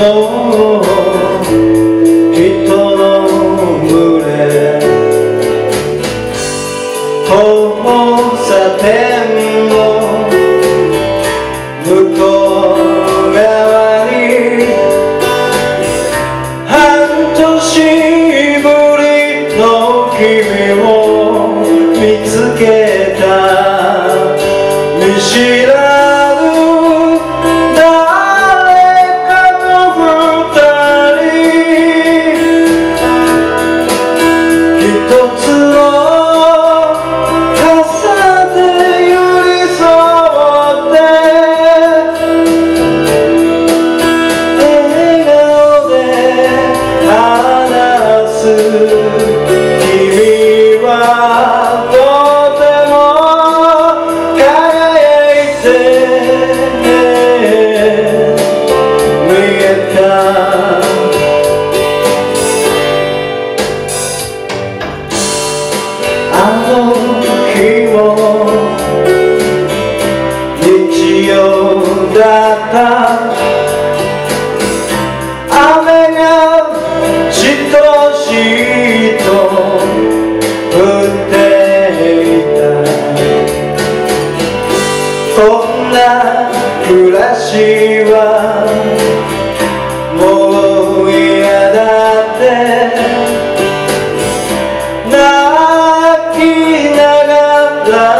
の人の群れ。交差点の向こう側に。半年ぶりの君を見つけた。見知らそんな暮らしはもう嫌だって。泣きながら